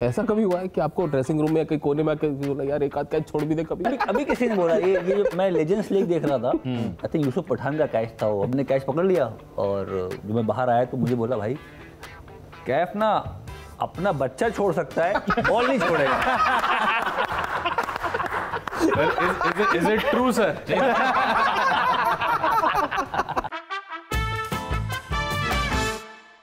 ऐसा कभी हुआ है कि आपको ड्रेसिंग रूम में कहीं कोने में आके बोला यार एक आध कैच छोड़ भी दे कभी अभी अभी किसी ने बोला ये ये मैं लेजेंड्स लीग देख रहा था आई थिंक यूसुफ पठान का कैच था वो हमने कैच पकड़ लिया और जो मैं बाहर आया तो मुझे बोला भाई कैफ ना अपना बच्चा छोड़ सकता है बॉल नहीं छोड़ेगा Well, is, is, it, is it true, sir?